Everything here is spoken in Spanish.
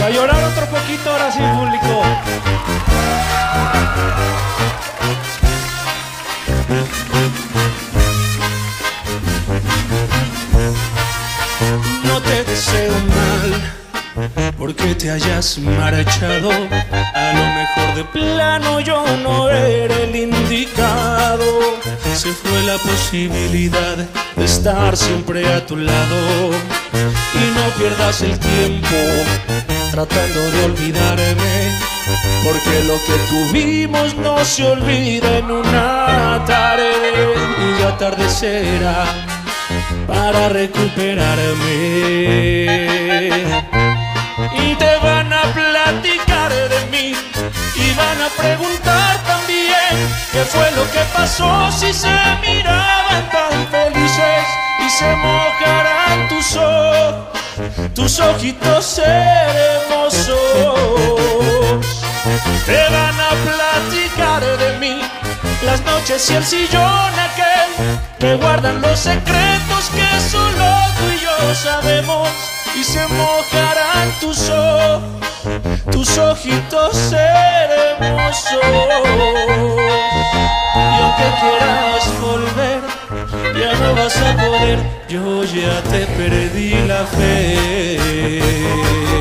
Va a llorar otro poquito ahora sí, público. No te deseo mal porque te hayas marchado. A lo mejor de plano yo no era el indicado. Se fue la posibilidad de estar siempre a tu lado. Y no pierdas el tiempo tratando de olvidarme. Porque lo que tuvimos no se olvida en una tarde y ya atardecerá para recuperarme. Y te van a platicar de mí y van a preguntar qué fue lo que pasó si se miraban tan felices y se mojarán tus ojos, tus ojitos hermosos. Te van a platicar de mí las noches y el sillón aquel que guardan los secretos que solo tú y yo sabemos y se mojarán tus ojos, tus ojitos hermosos. Ya no vas a poder, yo ya te perdí la fe.